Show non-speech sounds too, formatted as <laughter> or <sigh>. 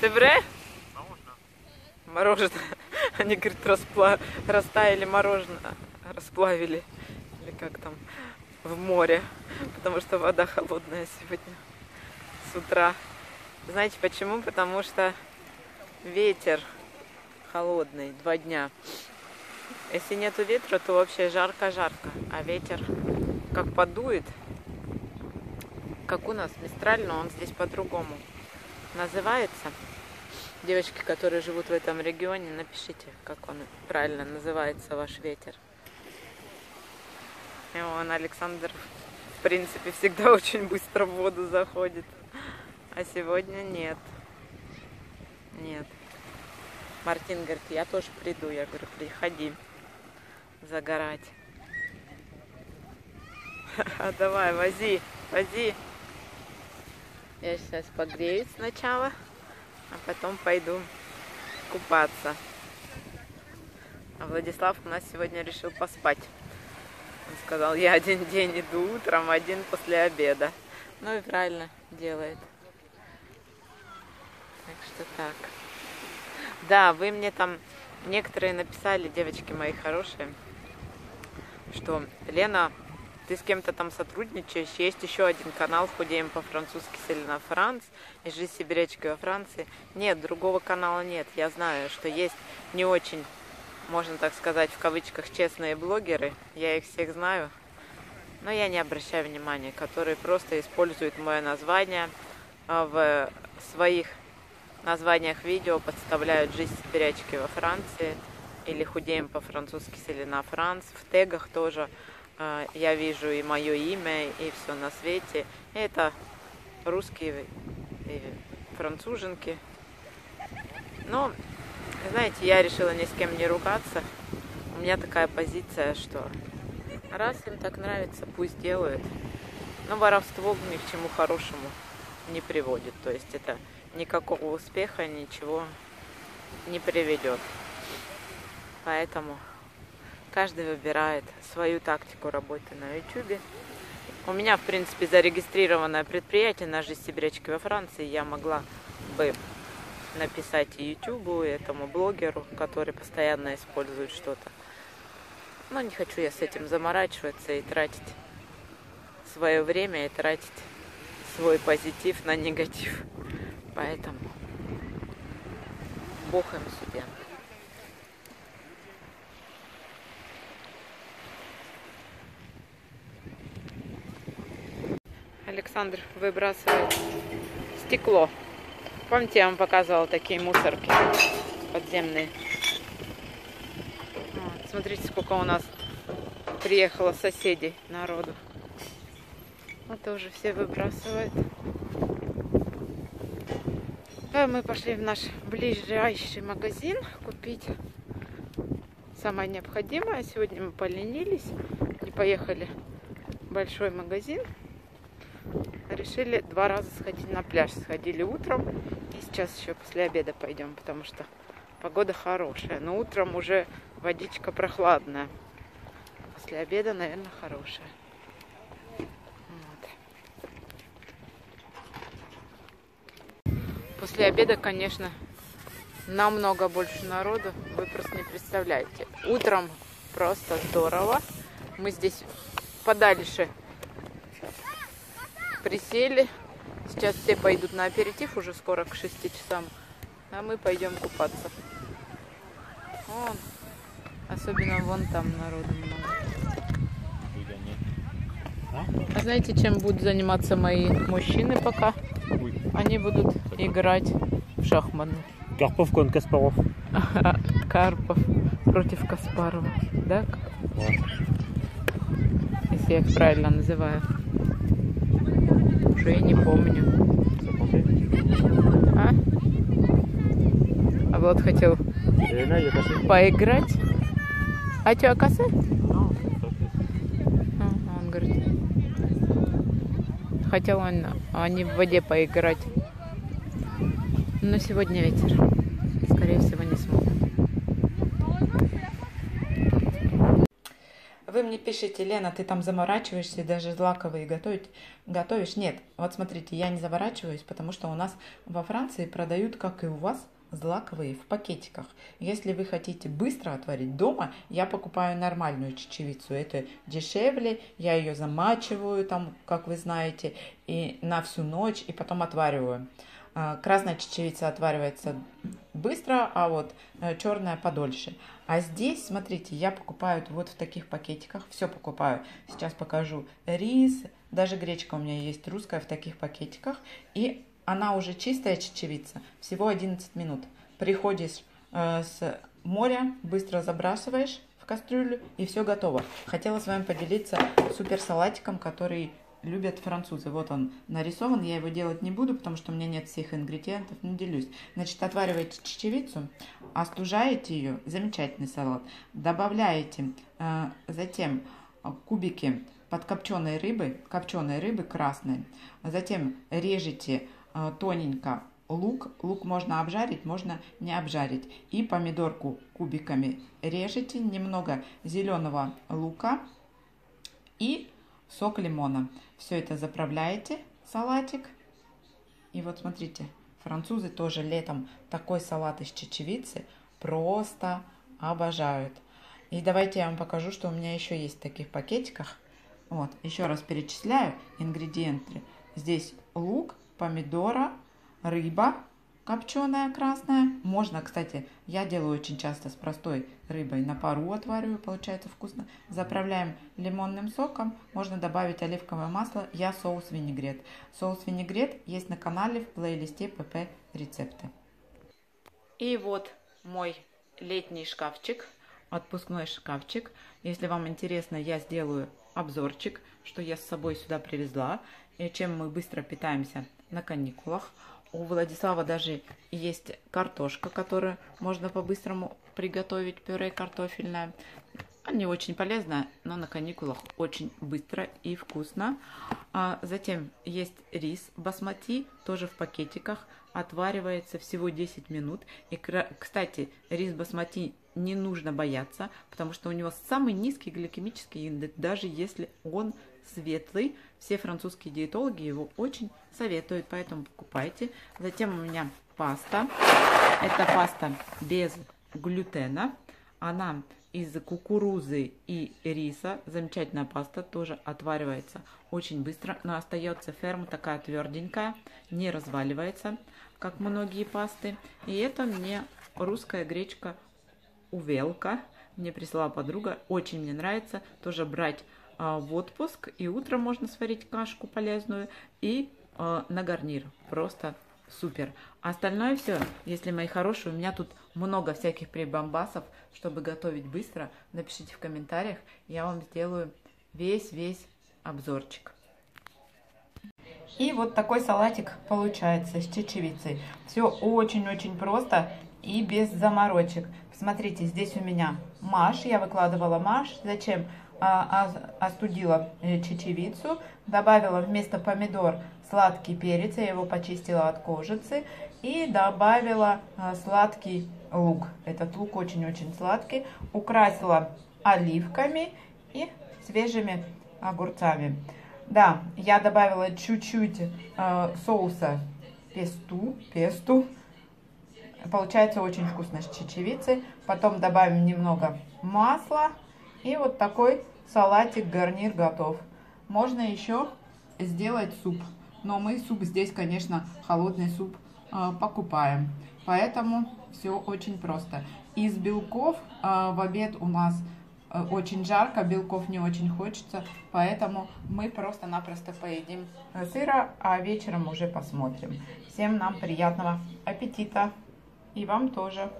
Севре? Мороженое. Они, говорит, распла... растаяли мороженое, расплавили. Или как там, в море. Потому что вода холодная сегодня с утра. Знаете почему? Потому что ветер холодный два дня. Если нету ветра, то вообще жарко-жарко. А ветер как подует, как у нас Мистраль, но он здесь по-другому называется. Девочки, которые живут в этом регионе, напишите, как он правильно называется, ваш ветер. И он, Александр, в принципе, всегда <laughs> очень быстро в воду заходит. А сегодня нет. Нет. Мартин говорит, я тоже приду. Я говорю, приходи загорать. <laughs> Давай, вози, вози. Я сейчас погреюсь сначала, а потом пойду купаться. А Владислав у нас сегодня решил поспать. Он сказал, я один день иду утром, один после обеда. Ну и правильно делает. Так что так. Да, вы мне там некоторые написали, девочки мои хорошие, что Лена ты с кем-то там сотрудничаешь, есть еще один канал «Худеем по-французски Селена Франц» и «Жизнь сибирячки во Франции». Нет, другого канала нет. Я знаю, что есть не очень, можно так сказать, в кавычках, честные блогеры. Я их всех знаю, но я не обращаю внимания, которые просто используют мое название а, в своих названиях видео, подставляют «Жизнь сибирячки во Франции» или «Худеем по-французски Селена Франц». В тегах тоже – я вижу и мое имя, и все на свете. Это русские и француженки. Но, знаете, я решила ни с кем не ругаться. У меня такая позиция, что раз им так нравится, пусть делают. Но воровство ни к чему хорошему не приводит. То есть это никакого успеха, ничего не приведет. Поэтому Каждый выбирает свою тактику работы на YouTube. У меня, в принципе, зарегистрированное предприятие на жизнь сибирячки во Франции. Я могла бы написать и YouTube, и этому блогеру, который постоянно использует что-то. Но не хочу я с этим заморачиваться и тратить свое время и тратить свой позитив на негатив. Поэтому Бог им судья. Александр выбрасывает стекло. Помните, я вам показывала такие мусорки подземные. Вот, смотрите, сколько у нас приехало соседей народу. Вот тоже все выбрасывают. А мы пошли в наш ближайший магазин купить самое необходимое. Сегодня мы поленились и поехали в большой магазин решили два раза сходить на пляж. Сходили утром и сейчас еще после обеда пойдем, потому что погода хорошая. Но утром уже водичка прохладная. После обеда, наверное, хорошая. Вот. После обеда, конечно, намного больше народу. Вы просто не представляете. Утром просто здорово. Мы здесь подальше присели. Сейчас все пойдут на аперитив уже скоро к 6 часам. А мы пойдем купаться. Вон. Особенно вон там народу много. А знаете, чем будут заниматься мои мужчины пока? Они будут играть в шахматы. Карпов кон Каспаров. <laughs> Карпов против Каспарова. Да? Если я их правильно называю уже не помню. А? А вот хотел поиграть. А что, косы? Он говорит, хотел он, они в воде поиграть. Но сегодня ветер. Скорее всего, не смогут. Вы мне пишете, Лена, ты там заморачиваешься даже злаковые готовить, готовишь. Нет, вот смотрите, я не заворачиваюсь, потому что у нас во Франции продают, как и у вас, злаковые в пакетиках. Если вы хотите быстро отварить дома, я покупаю нормальную чечевицу. Это дешевле, я ее замачиваю, там, как вы знаете, и на всю ночь, и потом отвариваю. А, красная чечевица отваривается быстро, а вот э, черная подольше. А здесь, смотрите, я покупаю вот в таких пакетиках, все покупаю. Сейчас покажу рис, даже гречка у меня есть русская в таких пакетиках. И она уже чистая чечевица, всего 11 минут. Приходишь э, с моря, быстро забрасываешь в кастрюлю и все готово. Хотела с вами поделиться супер салатиком, который любят французы. Вот он нарисован, я его делать не буду, потому что у меня нет всех ингредиентов, не делюсь. Значит, отвариваете чечевицу, остужаете ее, замечательный салат. Добавляете э, затем кубики подкопченой рыбы, копченой рыбы красной. Затем режете Э, тоненько лук. Лук можно обжарить, можно не обжарить. И помидорку кубиками режете. Немного зеленого лука и сок лимона. Все это заправляете, салатик. И вот смотрите, французы тоже летом такой салат из чечевицы просто обожают. И давайте я вам покажу, что у меня еще есть в таких пакетиках. Вот, еще раз перечисляю ингредиенты. Здесь лук, помидора, рыба копченая красная. Можно, кстати, я делаю очень часто с простой рыбой на пару отвариваю, получается вкусно. Заправляем лимонным соком, можно добавить оливковое масло, я соус винегрет. Соус винегрет есть на канале в плейлисте ПП рецепты. И вот мой летний шкафчик, отпускной шкафчик. Если вам интересно, я сделаю обзорчик, что я с собой сюда привезла, и чем мы быстро питаемся на каникулах. У Владислава даже есть картошка, которую можно по-быстрому приготовить, пюре картофельное. Не очень полезно, но на каникулах очень быстро и вкусно. А затем есть рис басмати, тоже в пакетиках, отваривается всего 10 минут. И, кстати, рис басмати не нужно бояться, потому что у него самый низкий гликемический индекс, даже если он светлый. Все французские диетологи его очень советуют, поэтому покупайте. Затем у меня паста. Это паста без глютена. Она из кукурузы и риса. Замечательная паста, тоже отваривается очень быстро, но остается ферма такая тверденькая, не разваливается, как многие пасты. И это мне русская гречка увелка. Мне прислала подруга, очень мне нравится тоже брать в отпуск, и утром можно сварить кашку полезную, и а, на гарнир. Просто супер. Остальное все, если мои хорошие, у меня тут много всяких прибамбасов, чтобы готовить быстро. Напишите в комментариях, я вам сделаю весь-весь обзорчик. И вот такой салатик получается с чечевицей. Все очень-очень просто и без заморочек. Смотрите, здесь у меня маш, я выкладывала маш. Зачем? А, а, остудила э, чечевицу, добавила вместо помидор сладкий перец, я его почистила от кожицы, и добавила а, сладкий лук. Этот лук очень-очень сладкий. Украсила оливками и свежими огурцами. Да, я добавила чуть-чуть э, соуса песту, песту. Получается очень вкусно с чечевицей. Потом добавим немного масла. И вот такой салатик, гарнир готов. Можно еще сделать суп. Но мы суп здесь, конечно, холодный суп э, покупаем. Поэтому все очень просто. Из белков э, в обед у нас э, очень жарко, белков не очень хочется. Поэтому мы просто-напросто поедим сыра, а вечером уже посмотрим. Всем нам приятного аппетита. И вам тоже.